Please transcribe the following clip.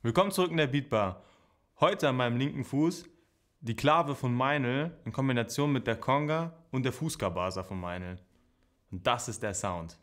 Willkommen zurück in der Beatbar. Heute an meinem linken Fuß die Klave von Meinl in Kombination mit der Conga und der Fußgabasa von Meinl. Und das ist der Sound.